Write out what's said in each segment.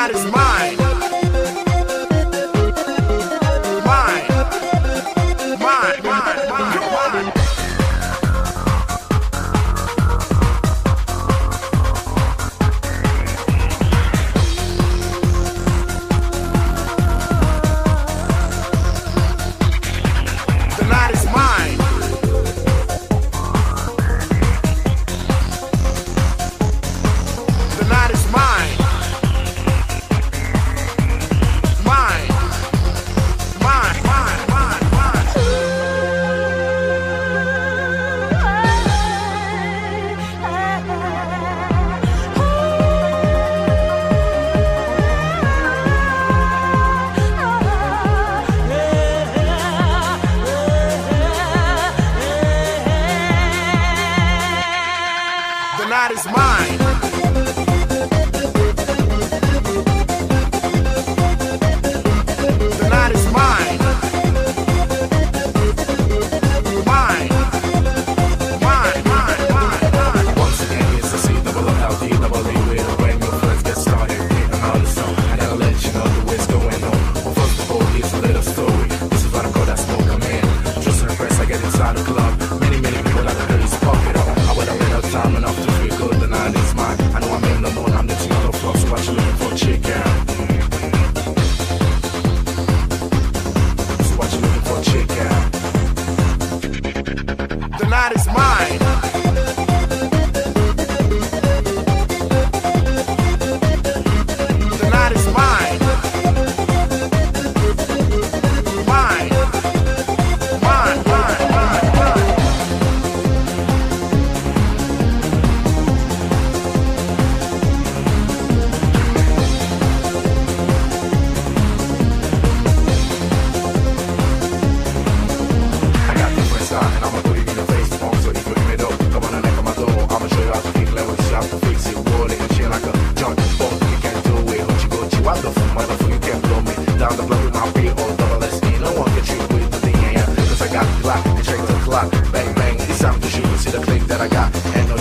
God is mine. is mine.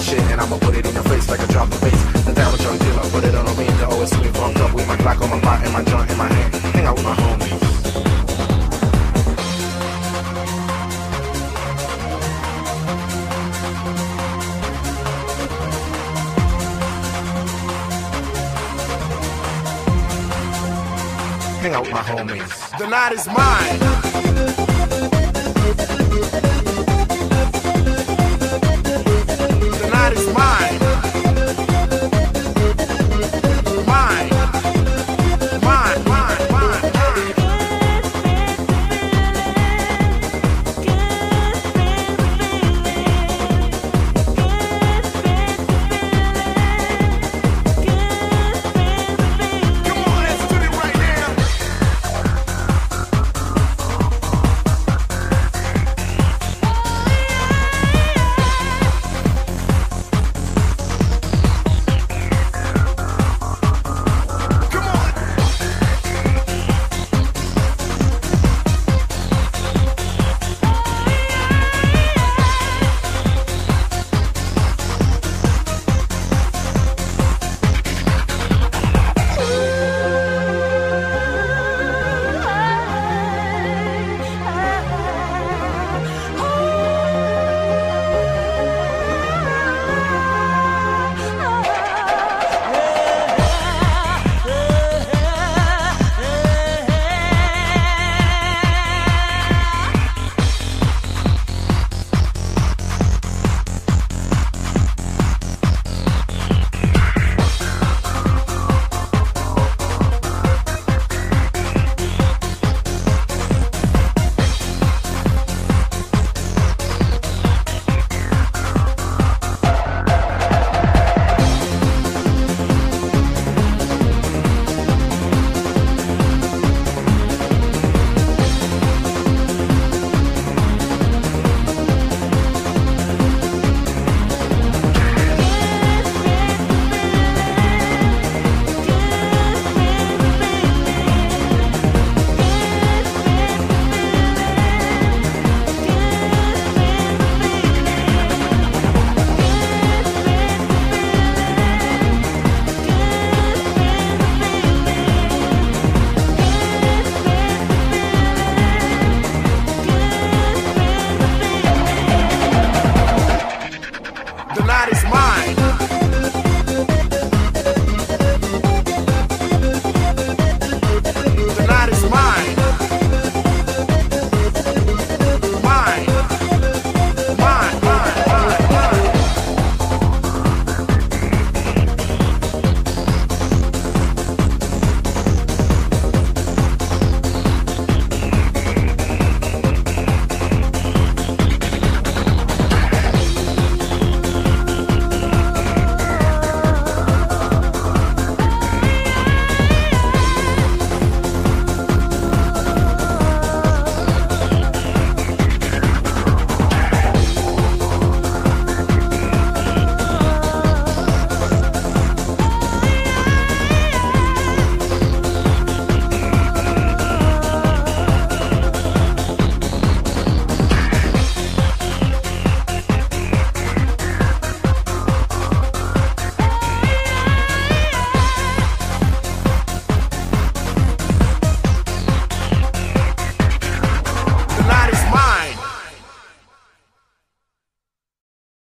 shit and I'ma put it in your face like a drop of bass. The down drunk dealer, but it don't mean to always see me up with my on my and my joint in my hand. Hang out with my homies. Hang out with my homies. The night is mine. That